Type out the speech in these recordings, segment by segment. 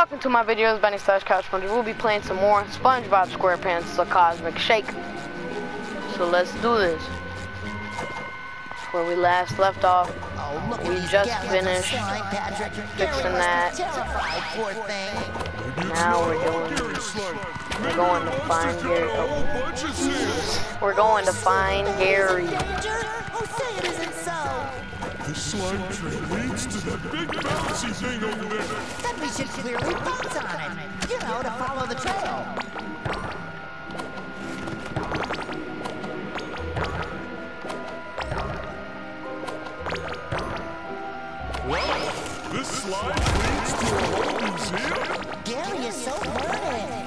welcome to my videos, Benny slash Couch Sponge. We'll be playing some more SpongeBob SquarePants The Cosmic Shake. So let's do this. Where we last left off, Oh, We just finished fixing that. Now we're doing- we're going to find Gary. Oh. we're going to find Gary. The slime train leads to that big bouncy thing over there. Then we should clearly bounce on it. You know, to follow the trail. Wow, this slime leads to a whole museum? Gary is so learned.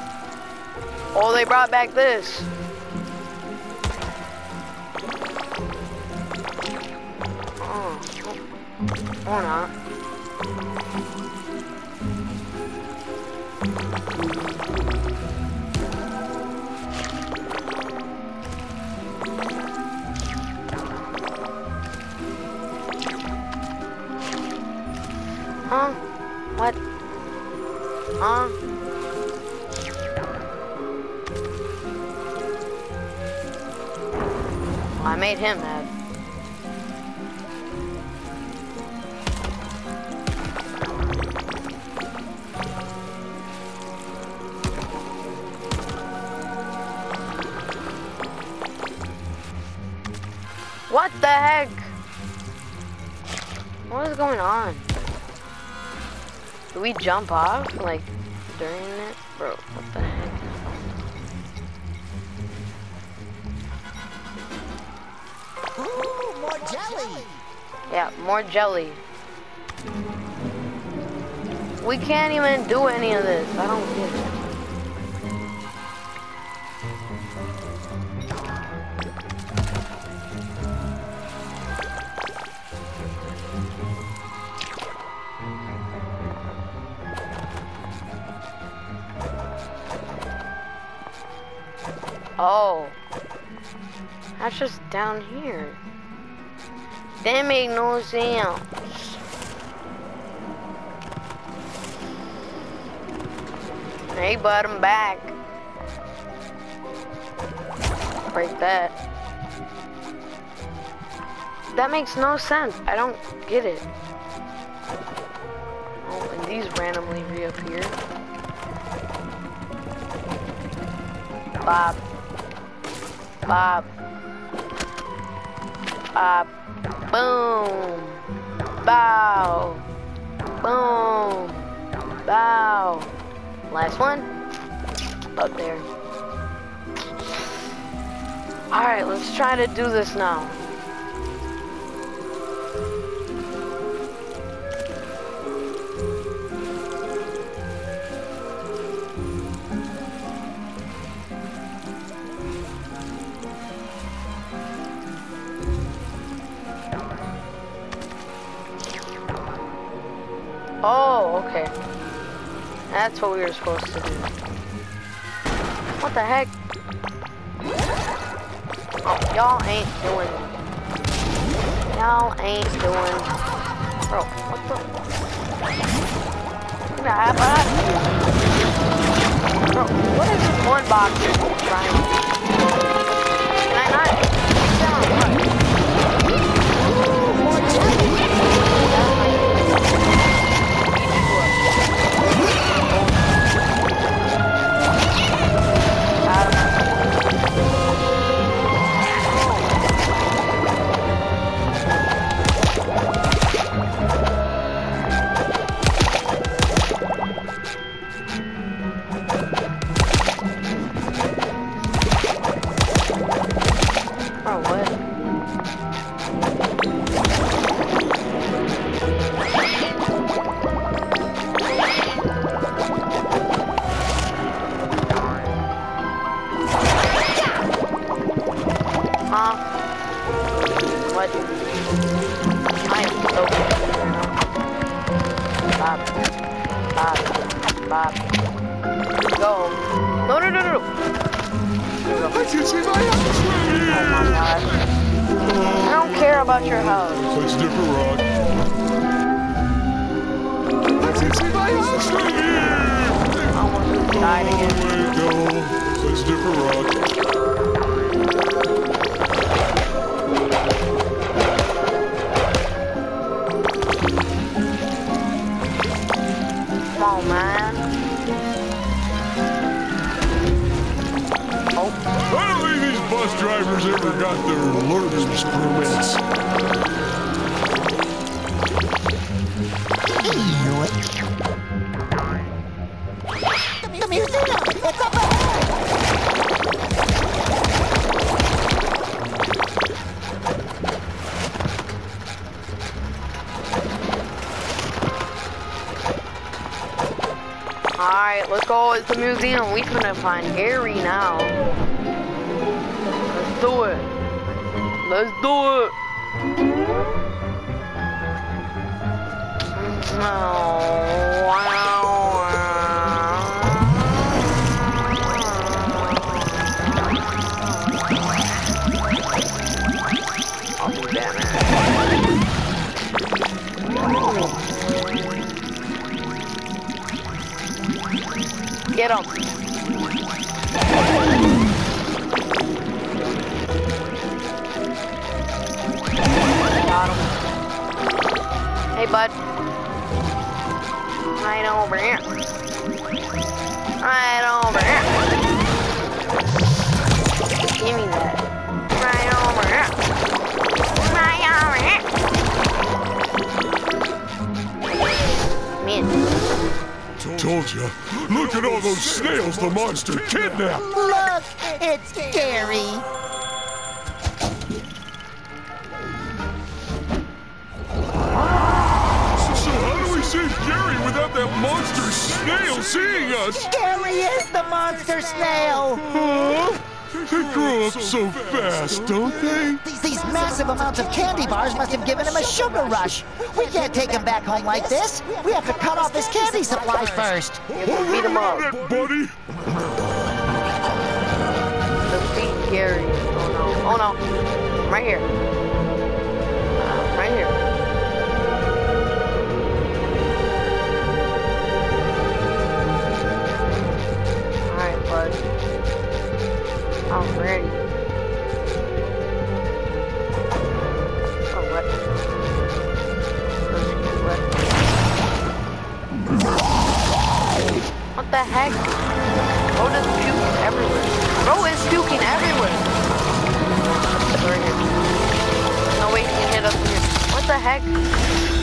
Oh, they brought back this. Or not. Huh? What? Huh? I made him mad. We jump off like during it? Bro, what the heck? Ooh, more jelly. Yeah, more jelly. We can't even do any of this. I don't get it. Oh. That's just down here. That make no sense. Hey, bud, I'm back. Break that. That makes no sense. I don't get it. Oh, and these randomly reappear. Bob. Bob. Bob. Boom. Bow. Boom. Bow. Last one. Up there. Alright, let's try to do this now. Okay. That's what we were supposed to do. What the heck? Oh, y'all ain't doing. Y'all ain't doing. Bro, what the? Look at that, Bro, what is this one box trying to do? I. Go. No, no, no, no, no. I can see my house. I don't care about your house. Dip a rock. I can see my house right here. Died again. Oh, wait, no. That's a different rock. Come on, man. Oh, I don't think these bus drivers ever got their learner's permits. The museum! It's up It's the museum. We finna find Gary now. Let's do it. Let's do it. Oh, Get him. Got him. Hey, bud. Right over here. Right Told you. Look at all those snails the monster kidnapped. Look! It's Gary! So how do we save Gary without that monster snail seeing us? Gary is the monster snail! Huh? They grow up so fast, don't they? These, these massive amounts of candy bars must have given him a sugar rush. We can't take him back home like this. We have to cut off his candy supply first. Beat him up. That buddy. Defeat Gary. Oh no. Oh no. I'm right here. I'm right here. I'm ready. Oh, what? Wet. What the heck? Bro is puking everywhere. Bro is puking everywhere. We're here. No way he can hit us here. What the heck?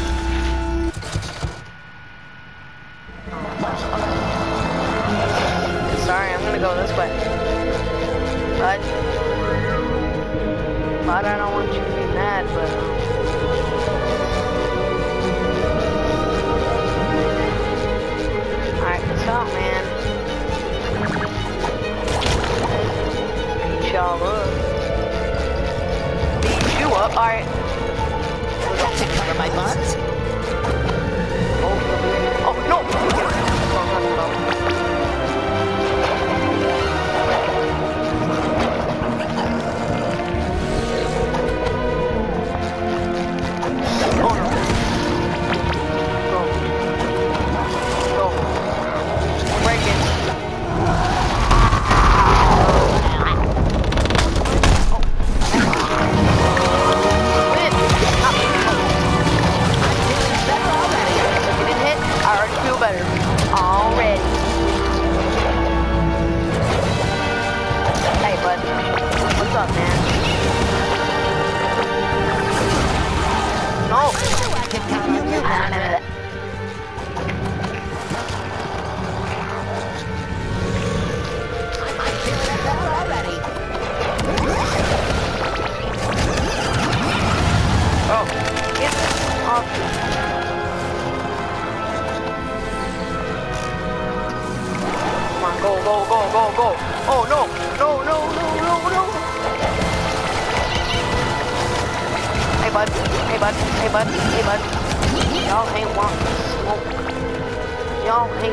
all. It's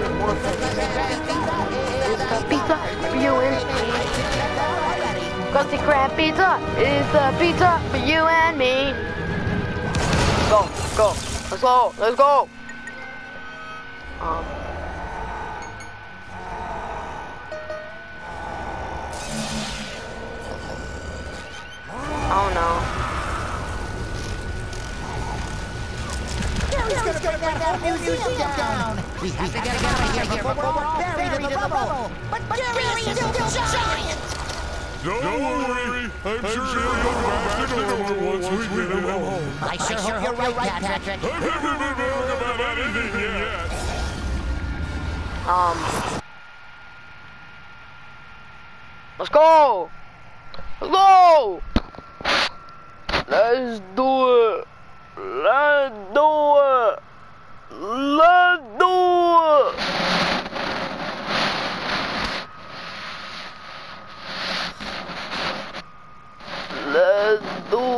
the pizza, for you and me. because the crab pizza, it's the pizza for you and me. Go, go, let's go, let's go. Um. Oh no. Gary's gonna, gonna bring that whole museum down! We have to get out of here before we're all buried in the rubble. But Gary is still giant. Don't worry. I'm sure he'll go back to normal once we get him home. I sure hope you're right, Patrick. I haven't been wrong about anything yet. Um. Let's go! Let's go! Let's do it! Let's do it! Let's do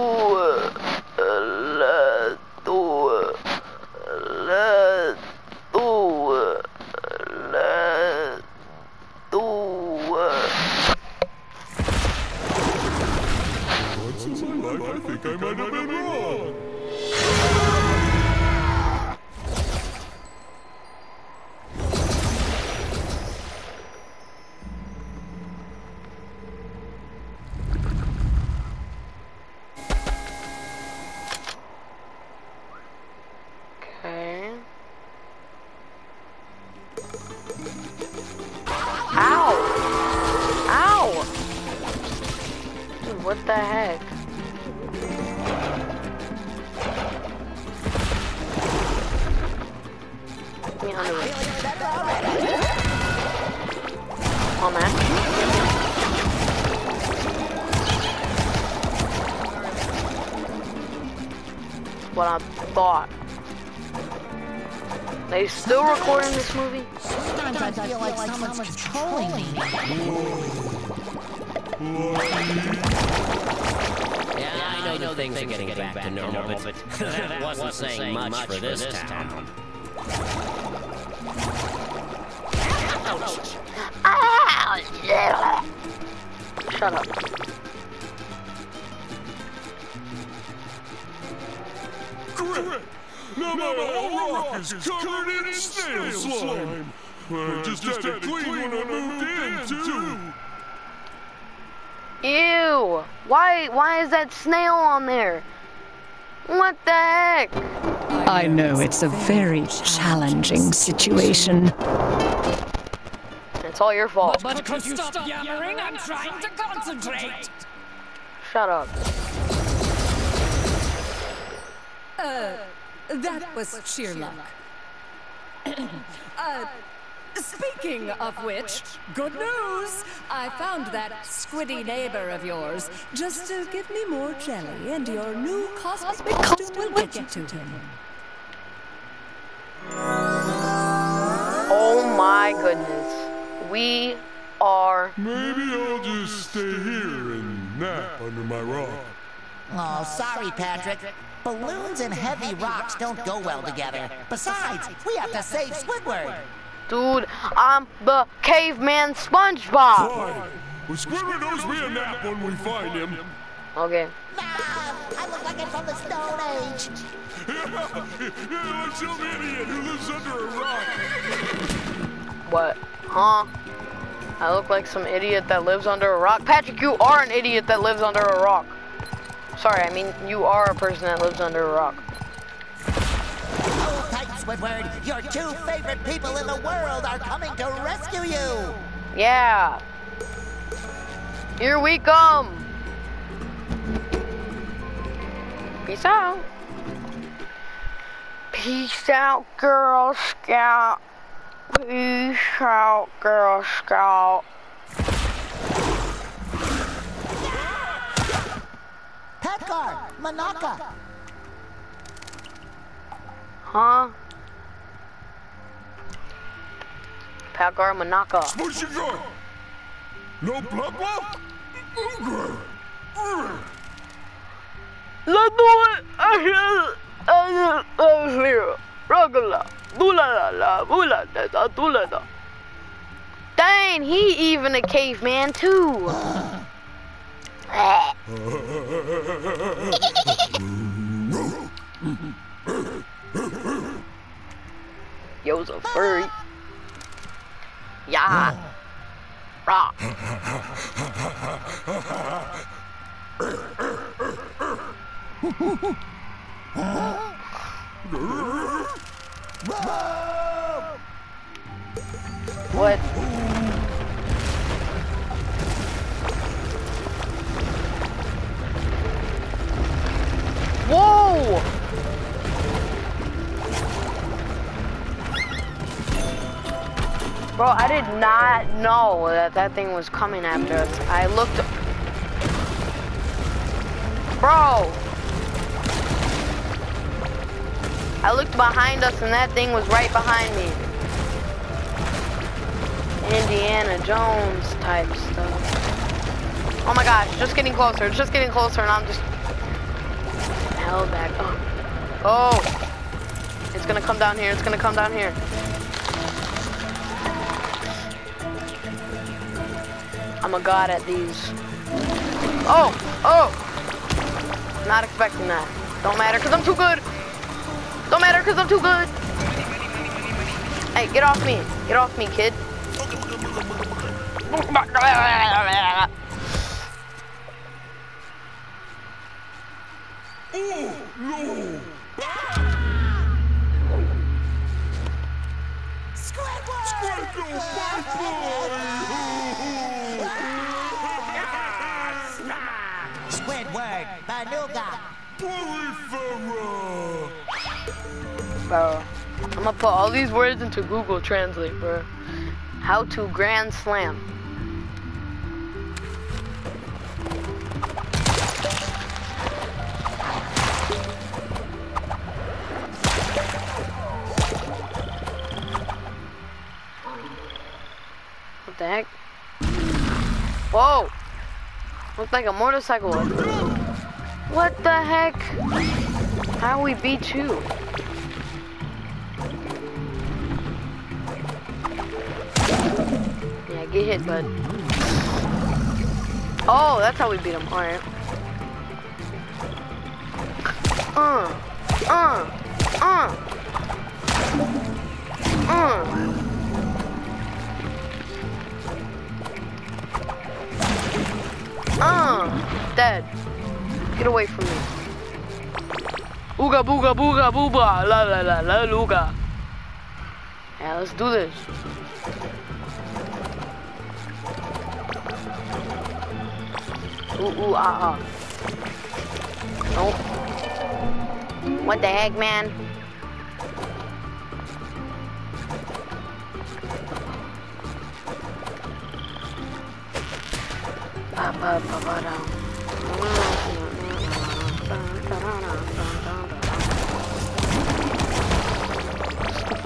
Give me under it. Oh man. What I thought. They still recording this movie? Sometimes I feel like someone's controlling me. Yeah, I know, things, are getting, back, to normal, but that wasn't saying much for this town. Shut up. Correct. Now my whole rock is covered in snail slime. I just had it clean when I moved in, too. Ew! Why why is that snail on there? What the heck? I know it's a very challenging situation. It's all your fault. But could you stop yammering? I'm trying to concentrate. Shut up. Uh, That was sheer luck. uh, speaking of which, good news! I found that squiddy neighbor of yours. Just to give me more jelly, and your new cosmic costume will get you to him. Oh my goodness. We are Maybe I'll just stay here and nap under my rock. Oh, sorry, Patrick. Balloons and heavy rocks don't go well together. Besides, we have to save Squidward. dude, I'm the caveman SpongeBob. Fine. Well, Squidward knows me a nap when we find him. Okay. Nah, I look like I'm from the Stone Age. yeah, like some idiot who lives under a rock. What? Huh? I look like some idiot that lives under a rock. Patrick, you are an idiot that lives under a rock. Sorry, I mean you are a person that lives under a rock. Hold tight, Squidward. Your two favorite people in the world are coming to rescue you. Yeah. Here we come. Peace out. Peace out, Girl Scout. Peace out, Girl Scout. Petgar, Manaka. Huh? Pagar Manaka. Push your gun. No blah blah. Grr. Grr. Let's do it! I I I here. Ragala. Dula la la. Bula da da dula da. Dang, he even a caveman too. Yo's a furry. Yeah. Rock. What? Whoa! Bro, I did not know that that thing was coming after us. I looked... Bro! I looked behind us and that thing was right behind me. Indiana Jones type stuff. Oh my gosh, just getting closer, it's just getting closer and I'm just held back. Oh. oh. It's gonna come down here, it's gonna come down here. I'm a god at these. Oh, oh. Not expecting that. Don't matter because I'm too good. Don't matter because I'm too good. Hey, get off me. Get off me, kid. Oh, no! Squidward! Squidward, Squidward, Banuga. Poryfera! I'm gonna put all these words into Google Translate, bro. How to Grand Slam. What the heck? Whoa! Looks like a motorcycle. What the heck? How we beat you? Get hit, bud. Oh, that's how we beat him. Alright. Uh, uh, uh, uh. Uh, dead. Get away from me. Ooga booga booga booba la la la la luga. Yeah, let's do this. Ooh ooh ah ah. Nope. What the heck, man?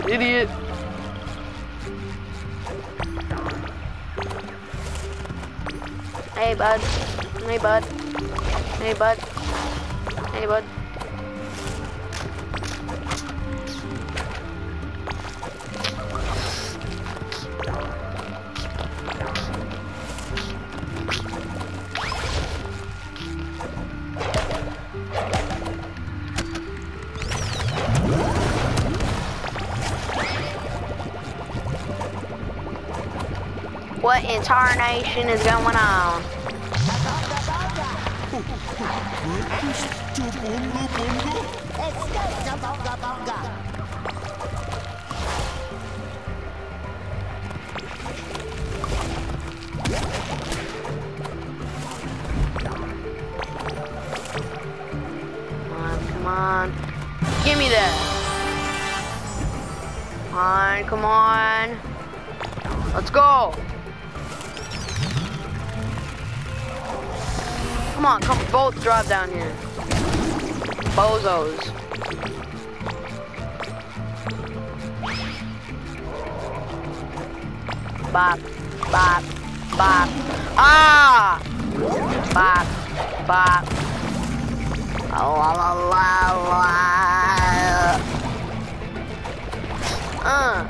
Stupid idiot. Hey, bud. Hey, bud. Hey, bud. Hey, bud. What in tarnation is going on? Come on, come on. Give me that. Come on, come on. Let's go. Come on, come both drop down here. Bozos. Bop, bop, bop. Ah! Bop, bop. La la la la. Uh,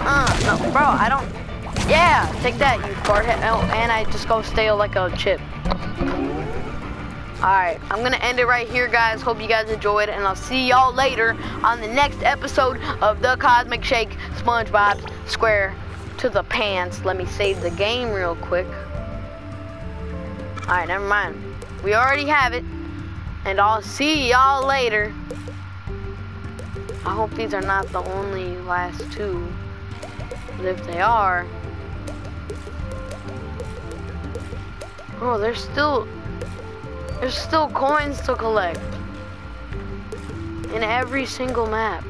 uh, no, bro, I don't. Yeah, take that, you farthead. Oh, and I just go stale like a chip. Alright, I'm gonna end it right here, guys. Hope you guys enjoyed, and I'll see y'all later on the next episode of The Cosmic Shake SpongeBob Square to the Pants. Let me save the game real quick. Alright, never mind. We already have it. And I'll see y'all later. I hope these are not the only last two. But if they are, oh, there's still there's still coins to collect in every single map.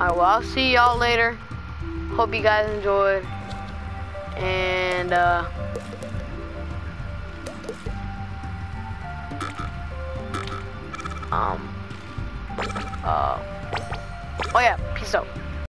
Alright, well, I'll see y'all later. Hope you guys enjoyed. And, uh, um, uh, oh yeah, peace out.